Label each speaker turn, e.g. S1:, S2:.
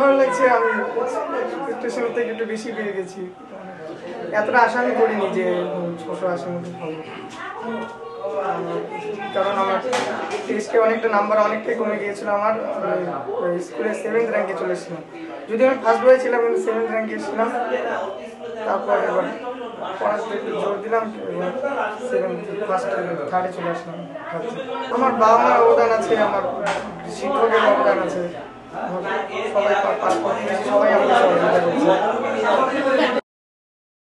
S1: ভালো লাগছে, আমি এক্সপেকটেশনের থেকে একটু বেশি পেয়ে গেছি। এতটা আশা আমি করিনি যে ছশো আশির মধ্যে পাবো কারণ আমার টেস্টে অনেকটা নাম্বার অনেকটাই কমে গিয়েছিল, আমার স্কুলে সেভেন্থ র্যাঙ্কে চলে এসেছিলাম। যদি আমি ফার্স্ট বয় ছিলাম, কিন্তু সেভেন্থ র্যাঙ্কে এসেছিলাম। তারপর এবার পড়াতে একটু জোর দিলাম ফার্স্ট থার্ডে চলে আসলাম। আমার বাবা মার অবদান আছে, আমার শিক্ষকের অবদান আছে। সবাই